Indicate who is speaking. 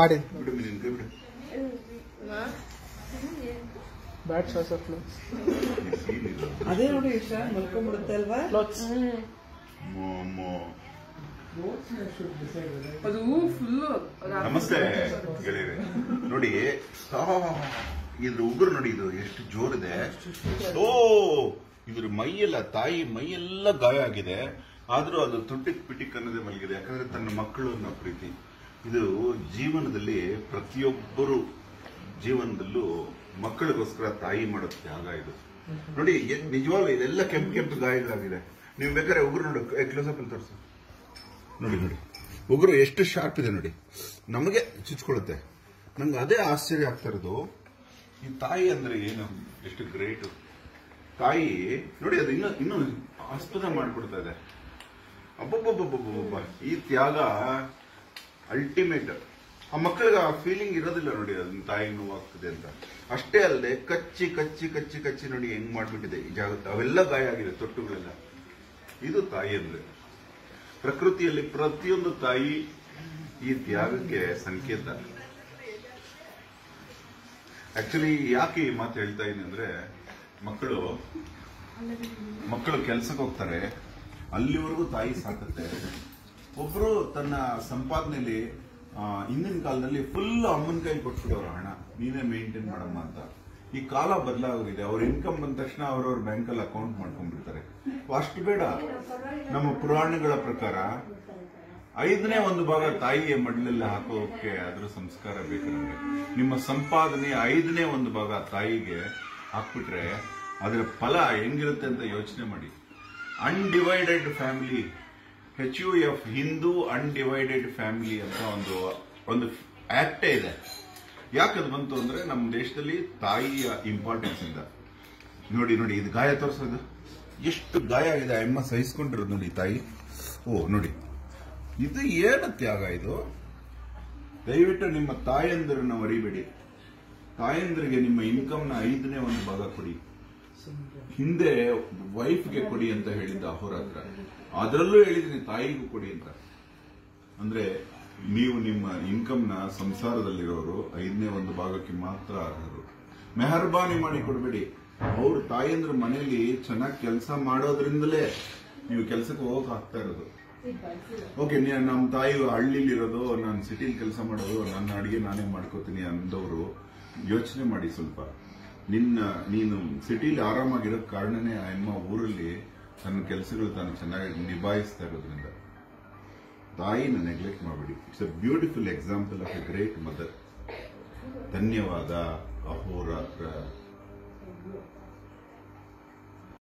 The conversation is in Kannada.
Speaker 1: ಮಾಡಿ.
Speaker 2: ಬಿಡು ಬಿಡು
Speaker 1: ಬ್ಯಾಟ್ ಶಾಸ್ ಆಫ್
Speaker 2: ಈ
Speaker 3: ಅದೇ ನೋಡಿ ಇಷ್ಟ ಮಲ್ಕೊಂಡ್ಬಿಡುತ್ತೆ ಅಲ್ವಾ?
Speaker 1: ಕ್ಲಾತ್ಸ್
Speaker 4: ಅದು ಫುಲ್ಲು
Speaker 2: ನಮಸ್ತೆ ಗೆಳೆಯರೆ. ನೋಡಿ ಇದ್ರ ಉಗುರು ನೋಡಿ ಇದು ಎಷ್ಟು ಜೋರಿದೆ. ಓ ಇದ್ರ ಮೈಯೆಲ್ಲ ತಾಯಿ ಮೈಯೆಲ್ಲ ಗಾಯ ಆಗಿದೆ. ಆದ್ರೂ ಅದು ತುಟಿಕ್ ಪಿಟಿಕ್ ಅನ್ನೋದೇ ಮಲಗಿದೆ. ಯಾಕಂದ್ರೆ ತನ್ನ ಮಕ್ಕಳು ಅನ್ನೋ ಪ್ರೀತಿ. ಇದು ಜೀವನದಲ್ಲಿ ಪ್ರತಿಯೊಬ್ಬರು ಜೀವನದಲ್ಲೂ ಮಕ್ಕಳಿಗೋಸ್ಕರ ತಾಯಿ ಮಾಡೋ ತ್ಯಾಗ ಇದು. ನೋಡಿ ನಿಜವಾಗ್ಲೂ ಇದೆಲ್ಲ ಕೆಂಪು ಕೆಂಪು ಗಾಯಗಳಾಗಿದೆ. ನೀವು ಬೇಕಾದ್ರೆ ಉಗುರು ನೋಡಿ ಕ್ಲೋಸ್ ಅಲ್ಲಿ ತೋರಿಸು. ನೋಡಿ ನೋಡಿ. ಉಗುರು ಎಷ್ಟು ಶಾರ್ಪ್ ಇದೆ ನೋಡಿ. ನಮಗೆ ಚುಚ್ಕೊಳ್ಳುತ್ತೆ. ನಂಗೆ ಅದೇ ಆಶ್ಚರ್ಯ ಆಗ್ತಾ ಇರೋದು, ಈ ತಾಯಿ ಅಂದ್ರೆ ಏನು? ಎಷ್ಟು ಗ್ರೇಟ್ ತಾಯಿ, ನೋಡಿ, ಅದು ಇನ್ನೂ ಇನ್ನೂ ಆಸ್ಪದ ಮಾಡಿಬಿಡ್ತಾ ಇದೆ. ಅಬ್ಬಬ್ಬಬ್ಬಬ್ಬಬ್ಬ ಈ ತ್ಯಾಗ ಅಲ್ಟಿಮೇಟ್ ಆ ಮಕ್ಕಳಿಗೆ ಆ ಫೀಲಿಂಗ್ ಇರೋದಿಲ್ಲ ನೋಡಿ, ಅದನ್ನ ತಾಯಿ ನೋವಾಗ್ತದೆ ಅಂತ. ಅಷ್ಟೇ ಅಲ್ಲದೆ ಕಚ್ಚಿ ಕಚ್ಚಿ ಕಚ್ಚಿ ಕಚ್ಚಿ ನೋಡಿ ಹೆಂಗ್ ಮಾಡ್ಬಿಟ್ಟಿದೆ ಈ ಜಾಗ ಅವೆಲ್ಲ ಗಾಯ ಆಗಿದೆ, ತೊಟ್ಟುಗಳೆಲ್ಲ. ಇದು ತಾಯಿ ಅಂದ್ರೆ. ಪ್ರಕೃತಿಯಲ್ಲಿ ಪ್ರತಿಯೊಂದು ತಾಯಿ ಈ ತ್ಯಾಗಕ್ಕೆ ಸಂಕೇತ. ಆಕ್ಚುಲಿ ಯಾಕೆ ಈ ಮಾತು ಹೇಳ್ತಾ ಇದ್ದೀನಿ ಅಂದ್ರೆ, ಮಕ್ಕಳು ಮಕ್ಕಳು ಕೆಲ್ಸಕ್ಕೆ ಹೋಗ್ತಾರೆ, ಅಲ್ಲಿವರೆಗೂ ತಾಯಿ ಸಾಕುತ್ತೆ. ಒಬ್ರು ತನ್ನ ಸಂಪಾದನೆಯಲ್ಲಿ ಹಿಂದಿನ ಕಾಲದಲ್ಲಿ ಫುಲ್ ಅಮ್ಮನ ಕೈ ಕೊಟ್ಬಿಡೋರು ಹಣ. ನೀನೇ ಮೇಂಟೈನ್ ಮಾಡಮ್ಮ ಅಂತ. ಈ ಕಾಲ ಬದಲಾಗೋಗಿದೆ. ಅವ್ರ ಇನ್ಕಮ್ ಬಂದ ತಕ್ಷಣ ಅವ್ರವ್ರ ಬ್ಯಾಂಕಲ್ಲಿ ಅಕೌಂಟ್ ಮಾಡ್ಕೊಂಡ್ಬಿಡ್ತಾರೆ. ಅಷ್ಟು ಬೇಡ. ನಮ್ಮ ಪುರಾಣಗಳ ಪ್ರಕಾರ ಐದನೇ ಒಂದು ಭಾಗ ತಾಯಿಯ ಮಡಲಲ್ಲಿ ಹಾಕೋಕೆ ಅದ್ರ ಸಂಸ್ಕಾರ ಬೇಕು ನಮಗೆ. ನಿಮ್ಮ ಸಂಪಾದನೆ ಐದನೇ ಒಂದು ಭಾಗ ತಾಯಿಗೆ ಹಾಕ್ಬಿಟ್ರೆ ಅದರ ಫಲ ಹೆಂಗಿರುತ್ತೆ ಅಂತ ಯೋಚನೆ ಮಾಡಿ. Undivided family H U F Hindu undivided family ಅಂತ ಒಂದು ಒಂದು ಆಕ್ಟೇ ಇದೆ. ಯಾಕದು ಬಂತು ಅಂದ್ರೆ ನಮ್ಮ ದೇಶದಲ್ಲಿ ತಾಯಿಯ ಇಂಪಾರ್ಟೆನ್ಸ್ ಇಂದ. ನೋಡಿ ನೋಡಿ, ಇದು ಗಾಯ ತೋರಿಸೋದು. ಎಷ್ಟು ಗಾಯ ಇದೆ ಅಮ್ಮ ಸಹಿಸ್ಕೊಂಡಿರೋದು ನೋಡಿ ತಾಯಿ. ಓ, ನೋಡಿ. ಇದು ಏನು ತ್ಯಾಗ ಇದು? ದಯವಿಟ್ಟು ನಿಮ್ಮ ತಾಯಂದಿರನ್ನ ಮರಿಬೇಡಿ. ತಾಯಂದಿರಿಗೆ ನಿಮ್ಮ ಇನ್ಕಮ್ನ ಐದನೇ ಒಂದು ಭಾಗ ಕೊಡಿ. ಹಿಂದೆ ವೈಫ್ಗೆ ಕೊಡಿ ಅಂತ ಹೇಳಿದ್ದ ಅಹೋರಾತ್ರ ಅದರಲ್ಲೂ ಹೇಳಿದ್ದೀನಿ ತಾಯಿಗೂ ಕೊಡಿ ಅಂತ. ಅಂದ್ರೆ ನೀವು ನಿಮ್ಮ ಇನ್ಕಮ್ನ ಸಂಸಾರದಲ್ಲಿರೋರು ಐದನೇ ಒಂದು ಭಾಗಕ್ಕೆ ಮಾತ್ರ ಅರ್ಹರು. ಮೆಹರ್ಬಾನಿ ಮಾಡಿ ಕೊಡಬೇಡಿ. ಅವ್ರ ತಾಯಂದ್ರ ಮನೆಯಲ್ಲಿ ಚೆನ್ನಾಗಿ ಕೆಲಸ ಮಾಡೋದ್ರಿಂದಲೇ ನೀವು ಕೆಲಸಕ್ಕೆ ಹೋಗಕ್ ಆಗ್ತಾ ಇರೋದು. ಓಕೆ ನಮ್ಮ ತಾಯಿ ಹಳ್ಳಿಲಿರೋದು, ನಾನು ಸಿಟಿಲಿ ಕೆಲಸ ಮಾಡೋದು, ನನ್ನ ಅಡಿಗೆ ನಾನೇ ಮಾಡ್ಕೋತೀನಿ ಅಂದವರು ಯೋಚನೆ ಮಾಡಿ ಸ್ವಲ್ಪ. ನಿನ್ನ, ನೀನು ಸಿಟಿಲಿ ಆರಾಮಾಗಿರೋ ಕಾರಣನೇ ಆ ಅಮ್ಮ ಊರಲ್ಲಿ ತನ್ನ ಕೆಲಸಗಳು ತಾನು ಚೆನ್ನಾಗಿ ನಿಭಾಯಿಸ್ತಾ ಇರೋದ್ರಿಂದ. ತಾಯಿನ ನೆಗ್ಲೆಕ್ಟ್ ಮಾಡಬೇಡಿ. It's a beautiful example of a great mother ಧನ್ಯವಾದ ಅಹೋರಾತ್ರ